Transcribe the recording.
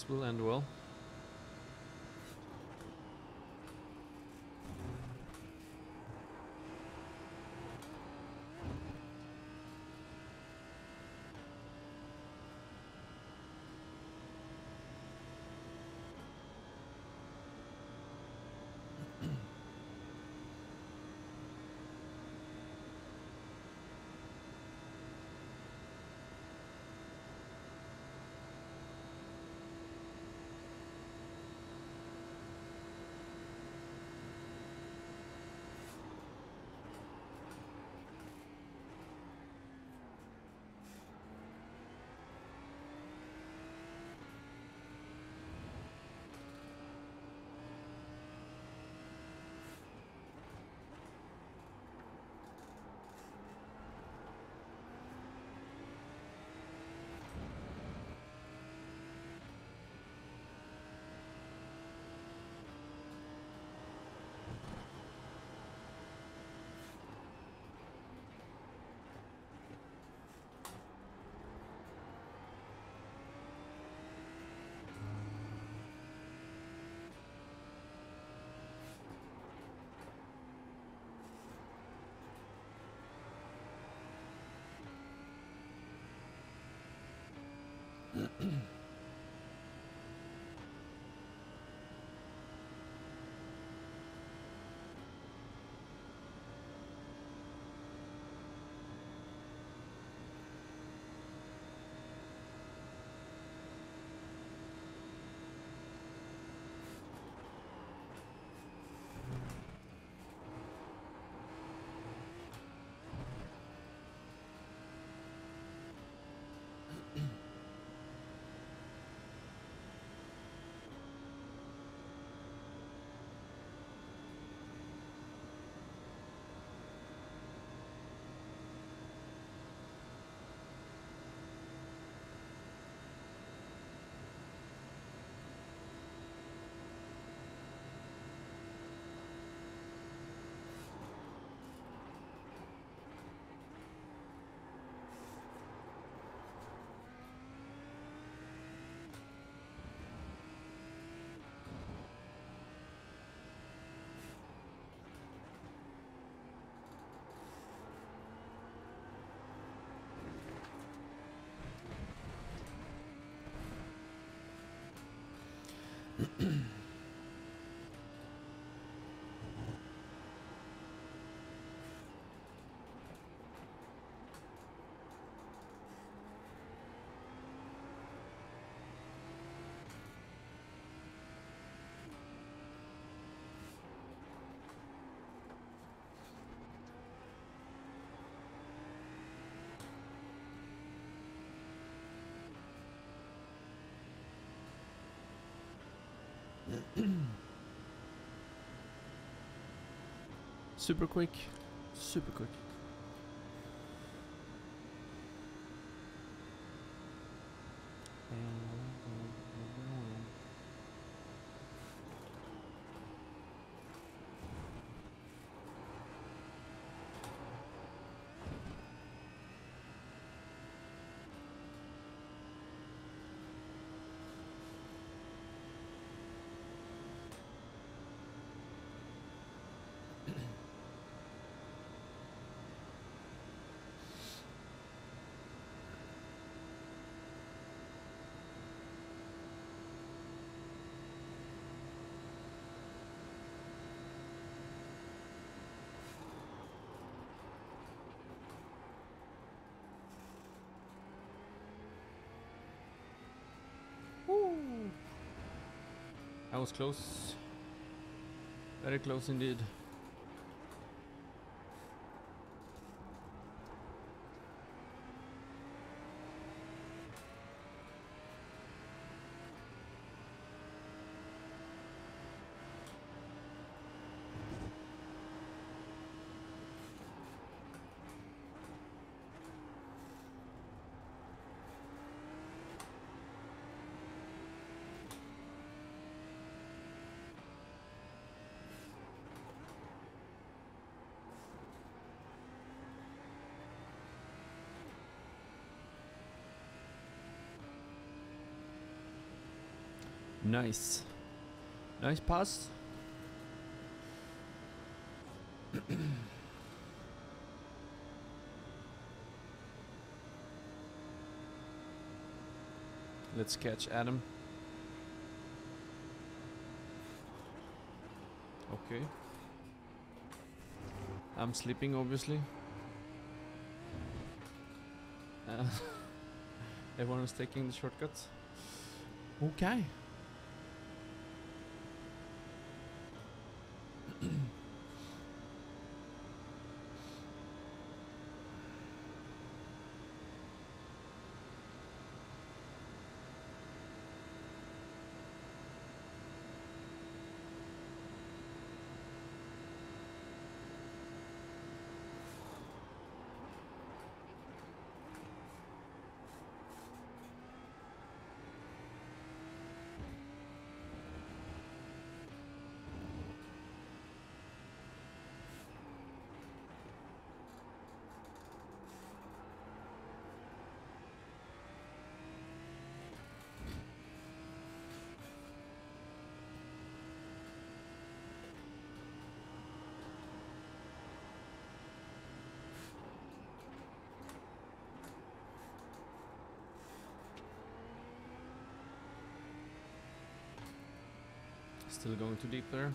this will end well. Mm-hmm. super quick. Super quick. That was close. Very close indeed. Nice. Nice pass. Let's catch Adam. Okay. I'm sleeping obviously. Uh, everyone is taking the shortcuts. Okay. Mm-hmm. Still going too deep there.